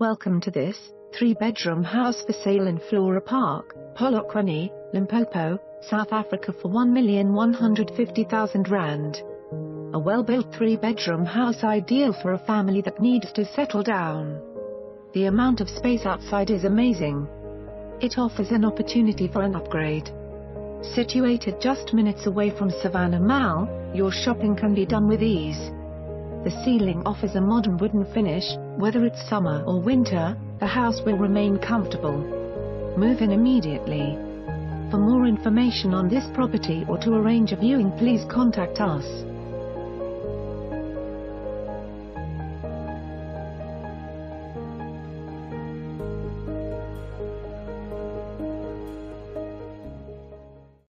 Welcome to this three-bedroom house for sale in Flora Park, Polokwane, Limpopo, South Africa for 1,150,000 rand. A well-built three-bedroom house ideal for a family that needs to settle down. The amount of space outside is amazing. It offers an opportunity for an upgrade. Situated just minutes away from Savannah Mall, your shopping can be done with ease. The ceiling offers a modern wooden finish, whether it's summer or winter, the house will remain comfortable. Move in immediately. For more information on this property or to arrange a viewing please contact us.